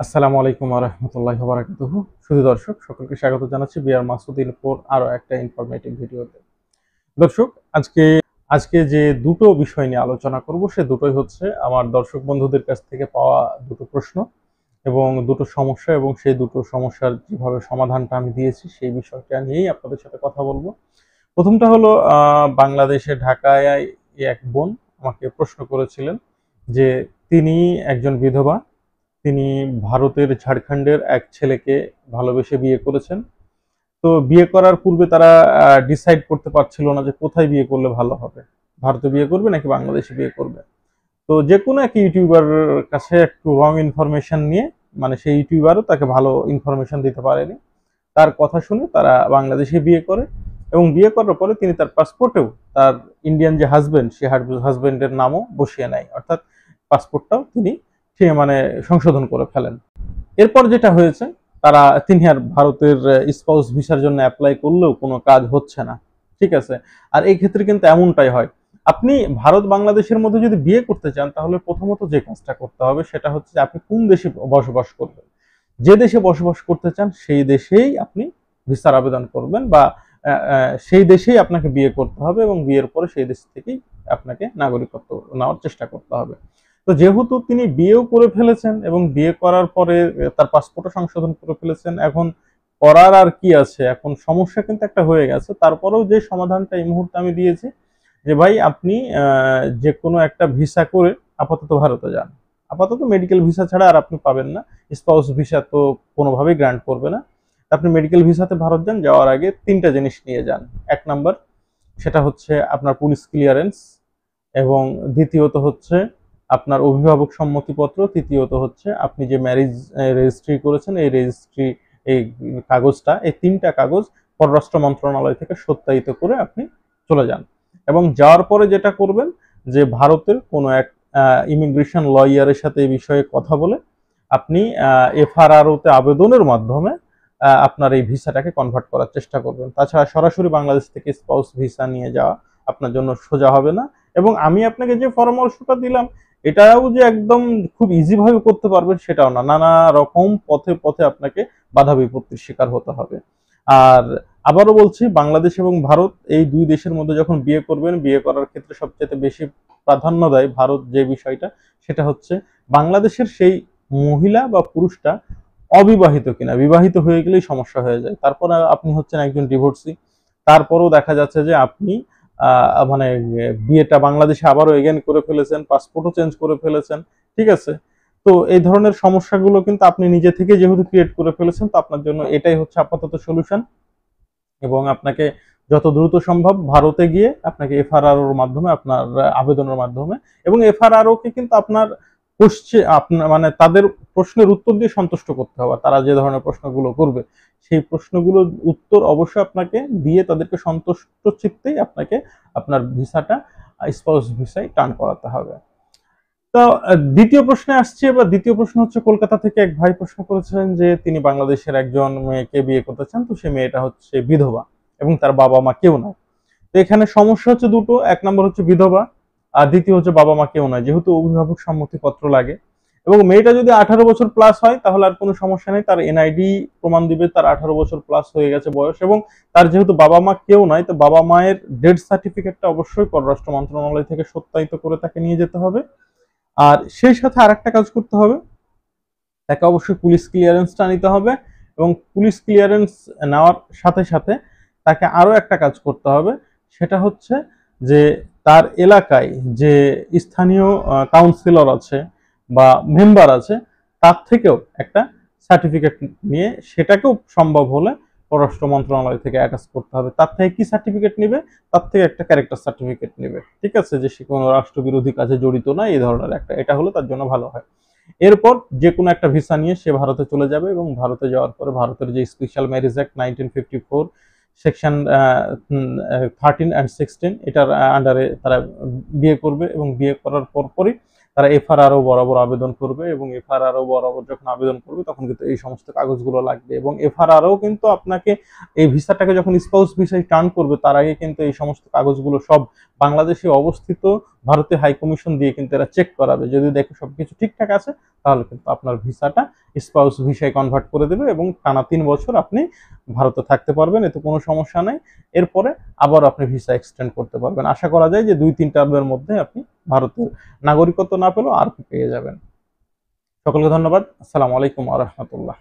আসসালামু আলাইকুম রহমতুল্লাহ বারাকাতুহ শুধু দর্শক, সকলকে স্বাগত জানাচ্ছি বিআর মাসুদ্দিন পর আরও একটা ইনফরমেটিভ ভিডিওতে। দর্শক, আজকে আজকে যে দুটো বিষয় নিয়ে আলোচনা করব, সে দুটোই হচ্ছে আমার দর্শক বন্ধুদের কাছ থেকে পাওয়া দুটো প্রশ্ন এবং দুটো সমস্যা এবং সেই দুটো সমস্যার যেভাবে সমাধানটা আমি দিয়েছি, সেই বিষয়টা নিয়েই আপনাদের সাথে কথা বলব। প্রথমটা হলো বাংলাদেশে ঢাকায় এক বোন আমাকে প্রশ্ন করেছিলেন যে তিনি একজন বিধবা তিনি ভারতের ঝাড়খণ্ডের এক ছেলেকে ভালোবেসে বিয়ে করেছেন। তো বিয়ে করার পূর্বে তারা ডিসাইড করতে পারছিল না যে কোথায় বিয়ে করলে ভালো হবে। ভারতে বিয়ে করবে নাকি বাংলাদেশে বিয়ে করবে? তো যে কোনো এক ইউটিউবার কাছে একটু রং ইনফরমেশন নিয়ে মানে সেই ইউটিউবারও তাকে ভালো ইনফরমেশন দিতে পারেনি। তার কথা শুনে তারা বাংলাদেশে বিয়ে করে এবং বিয়ে করার পরে তিনি তার পাসপোর্টেও তার ইন্ডিয়ান যে হাজবেন্ড সে হাজবেন্ডের নামও বসিয়ে নেয়। অর্থাৎ পাসপোর্টটাও তিনি মানে সংশোধন করে ফেলেন। এরপর যেটা হয়েছে, তারা তিনি আর ভারতের স্পাউস ভিসার জন্য অ্যাপ্লাই করলেও কোনো কাজ হচ্ছে না। ঠিক আছে? আর এই ক্ষেত্রে কিন্তু এমনটাই হয়। আপনি ভারত বাংলাদেশের মধ্যে যদি বিয়ে করতে চান, তাহলে প্রথমত যে কাজটা করতে হবে, সেটা হচ্ছে আপনি কোন দেশে বসবাস করবেন। যে দেশে বসবাস করতে চান, সেই দেশেই আপনি ভিসার আবেদন করবেন বা সেই দেশেই আপনাকে বিয়ে করতে হবে এবং বিয়ের পরে সেই দেশ থেকেই আপনাকে নাগরিকত্ব নেওয়ার চেষ্টা করতে হবে। তো যেহেতু তিনি বিয়েও করে ফেলেছেন এবং বিয়ে করার পরে তার পাসপোর্টও সংশোধন করে ফেলেছেন, এখন করার আর কি আছে? এখন সমস্যা কিন্তু একটা হয়ে গেছে। তারপরেও যে সমাধানটা এই মুহূর্তে আমি দিয়েছি, যে ভাই আপনি যে কোনো একটা ভিসা করে আপাতত ভারতে যান। আপাতত মেডিকেল ভিসা ছাড়া আর আপনি পাবেন না। স্পাউস ভিসা তো কোনোভাবেই গ্রান্ট করবে না। আপনি মেডিকেল ভিসাতে ভারত যান, যাওয়ার আগে তিনটা জিনিস নিয়ে যান। এক নাম্বার সেটা হচ্ছে আপনার পুলিশ ক্লিয়ারেন্স এবং দ্বিতীয়ত হচ্ছে আপনার অভিভাবক সম্মতিপত্র, তৃতীয়ত হচ্ছে আপনি যে ম্যারেজ রেজিস্ট্রি করেছেন, এই রেজিস্ট্রি এই কাগজটা, এই তিনটা কাগজ পররাষ্ট্র মন্ত্রণালয় থেকে সত্যায়িত করে আপনি চলে যান। এবং যাওয়ার পরে যেটা করবেন যে ভারতের কোনো এক ইমিগ্রেশন লয়ারের সাথে এই বিষয়ে কথা বলে আপনি এফআরআরওতে আবেদনের মাধ্যমে আপনার এই ভিসাটাকে কনভার্ট করার চেষ্টা করবেন। তাছাড়া সরাসরি বাংলাদেশ থেকে স্পাউস ভিসা নিয়ে যাওয়া আপনার জন্য সোজা হবে না। এবং আমি আপনাকে যে পরামর্শটা দিলাম এটাও যে একদম খুব ইজি ভাবে করতে পারবেন সেটাও না। নানা রকম পথে পথে আপনাকে বাধা বিপত্তির শিকার হতে হবে। আর আবারও বলছি, বাংলাদেশ এবং ভারত এই দুই দেশের মধ্যে যখন বিয়ে করবেন, বিয়ে করার ক্ষেত্রে সবচেয়ে বেশি প্রাধান্য দেয় ভারত যে বিষয়টা, সেটা হচ্ছে বাংলাদেশের সেই মহিলা বা পুরুষটা অবিবাহিত কিনা। বিবাহিত হয়ে গেলেই সমস্যা হয়ে যায়। তারপরে আপনি হচ্ছেন একজন ডিভোর্সি তারপরেও দেখা যাচ্ছে যে আপনি মানে বিয়েটা বাংলাদেশে আবারও এগেন করে ফেলেছেন পাসপোর্টও চেঞ্জ করে ফেলেছেন, ঠিক আছে? তো এই ধরনের সমস্যাগুলো কিন্তু আপনি নিজে থেকে যেহেতু ক্রিয়েট করে ফেলেছেন, তো আপনার জন্য এটাই হচ্ছে আপাতত সলিউশন এবং আপনাকে যত দ্রুত সম্ভব ভারতে গিয়ে আপনাকে এফআরআর মাধ্যমে, আপনার, আবেদনের মাধ্যমে, এবং এফআরআরও কে কিন্তু আপনার কোশ্চে আপনার মানে তাদের প্রশ্নের উত্তর দিয়ে সন্তুষ্ট করতে হবে। তারা যে ধরনের প্রশ্নগুলো করবে, সেই প্রশ্নগুলোর উত্তর অবশ্যই আপনাকে দিয়ে তাদেরকে সন্তুষ্ট চিত্তেই আপনাকে আপনার ভিসাটা স্পাউস ভিসায় টার্ন করাতে হবে। তো, দ্বিতীয় প্রশ্নে আসছে বা দ্বিতীয় প্রশ্ন হচ্ছে, কলকাতা থেকে এক ভাই প্রশ্ন করেছেন যে, তিনি বাংলাদেশের একজন মেয়েকে বিয়ে করতে চান, তো সে মেয়েটা হচ্ছে বিধবা এবং তার বাবা মা কেউ নাই তো এখানে সমস্যা হচ্ছে দুটো। এক নম্বর হচ্ছে বিধবা আর দ্বিতীয় হচ্ছে বাবা মা কেউ নাই যেহেতু অভিভাবক সম্মতিপত্র লাগে। এবং মেয়েটা যদি আঠারো বছর প্লাস হয়, তাহলে আর কোনো সমস্যা নেই, তার এনআইডি প্রমাণ দিবে, তার আঠারো বছর প্লাস হয়ে গেছে বয়স এবং তার যেহেতু বাবা মা কেউ নাই তো বাবা মায়ের ডেথ সার্টিফিকেটটা অবশ্যই পররাষ্ট্র মন্ত্রণালয় থেকে সত্যায়িত করে তাকে নিয়ে যেতে হবে। আর সেই সাথে আরেকটা কাজ করতে হবে, তাকে অবশ্যই পুলিশ ক্লিয়ারেন্সটা নিতে হবে এবং পুলিশ ক্লিয়ারেন্স নেওয়ার সাথে সাথে তাকে আরও একটা কাজ করতে হবে, সেটা হচ্ছে যে তার এলাকায় যে স্থানীয় কাউন্সিলর আছে বা মেম্বার আছে, তার থেকেও একটা সার্টিফিকেট নিয়ে সেটাকেও সম্ভব হলে পররাষ্ট্র মন্ত্রণালয় থেকে অ্যাটাচ করতে হবে। তার থেকে কি সার্টিফিকেট নেবে? তার থেকে একটা ক্যারেক্টার সার্টিফিকেট নেবে। ঠিক আছে? যে সে কোনো রাষ্ট্রবিরোধী কাজে জড়িত না, এই ধরনের একটা, এটা হলে তার জন্য ভালো হয়। এরপর যে কোনো একটা ভিসা নিয়ে সে ভারতে চলে যাবে এবং ভারতে যাওয়ার পরে ভারতের যে special marriage act nineteen fifty four section thirteen and sixteen এটার আন্ডারে তারা বিয়ে করবে এবং বিয়ে করার পরপরই তারা এফআরআরও বরাবর আবেদন করবে এবং এফআরআরও বরাবর যখন আবেদন করবে তখন কিন্তু এই সমস্ত কাগজগুলো লাগবে এবং এফআরআরও কিন্তু আপনাকে এই ভিসাটাকে যখন স্পাউস ভিসায় টার্ন করবে তার আগে কিন্তু এই সমস্ত কাগজগুলো সব বাংলাদেশে অবস্থিত ভারতীয় হাই কমিশন দিয়ে কিন্তু এরা চেক করাবে। যদি দেখে সবকিছু ঠিকঠাক আছে, তাহলে কিন্তু আপনার ভিসাটা স্পাউস ভিসায় কনভার্ট করে দেবে এবং টানা তিন বছর আপনি ভারতে থাকতে পারবেন, এতে কোনো সমস্যা নেই। এরপরে আবার আপনি ভিসা এক্সটেন্ড করতে পারবেন। আশা করা যায় যে দুই, তিন টার্মের মধ্যে আপনি ভারতের নাগরিকত্ব না পেলেও আর পেয়ে যাবেন। সকলকে ধন্যবাদ। আসসালামু আলাইকুম আ রহমতুল্লাহ।